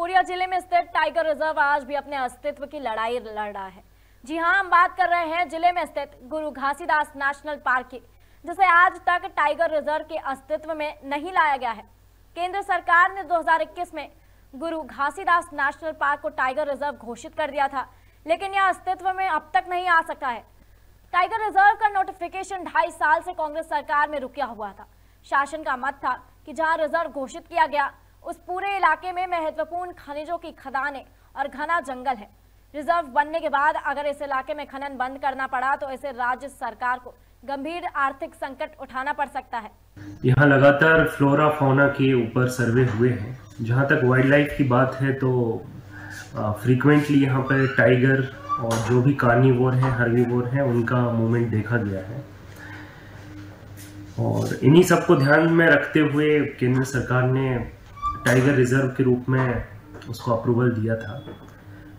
Korea ज़िले में स्थित टाइगर रिज़र्व आज भी अपने अस्तित्व की लड़ाई लड़ रहा है। जी हाँ, हम बात कर रहे हैं ज़िले में स्थित गुरु घासीदास नेशनल पार्क की, जिसे आज तक टाइगर रिज़र्व के अस्तित्व में नहीं लाया गया है। केंद्र सरकार ने 2021 में गुरु घासीदास नेशनल पार्क को टाइगर रिज़र्व घोषित कर दिया था, लेकिन यह अस्तित्व में अब तक नहीं आ सका है। टाइगर रिज़र्व का नोटिफिकेशन ढाई साल से कांग्रेस सरकार में रुकिया हुआ था। शासन का मत था कि जहाँ रिज़र्व घोषित किया गया उस पूरे इलाके में महत्वपूर्ण खनिजों की खदानें और घना जंगल है। रिज़र्व बनने के बाद अगर इस इलाके में खनन बंद करना पड़ा तो इसे राज्य सरकार को गंभीर आर्थिक संकट उठाना पड़ सकता है। यहाँ लगातार फ्लोरा फोना के ऊपर सर्वे हुए हैं। जहाँ तक वाइल्ड लाइफ की बात है तो फ्रीक्वेंटली यहाँ पर टाइगर और जो भी कार्निवोर हैं हर्बीवोर हैं, उनका मूवमेंट देखा गया है। और इन्हीं सबको ध्यान में रखते हुए केंद्र सरकार ने टाइगर रिज़र्व के रूप में उसको अप्रूवल दिया था।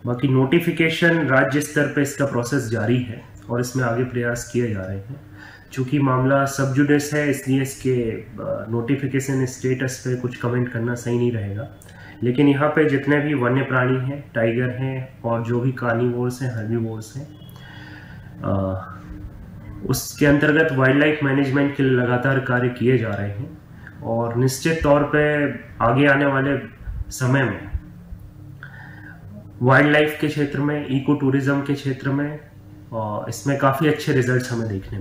बाकी नोटिफिकेशन राज्य स्तर पे इसका प्रोसेस जारी है और इसमें आगे प्रयास किए जा रहे हैं। चूँकि मामला सब है, इसलिए इसके नोटिफिकेशन स्टेटस पे कुछ कमेंट करना सही नहीं रहेगा। लेकिन यहाँ पे जितने भी वन्य प्राणी हैं टाइगर हैं और जो भी कार्निवोर्स हैं हर्बीवोर्स हैं उसके अंतर्गत वाइल्ड लाइफ मैनेजमेंट के लगातार कार्य किए जा रहे हैं। और निश्चित तौर पे आगे आने वाले समय में वाइल्ड लाइफ के क्षेत्र में इको टूरिज़्म के क्षेत्र में इसमें काफ़ी अच्छे रिजल्ट्स हमें देखने में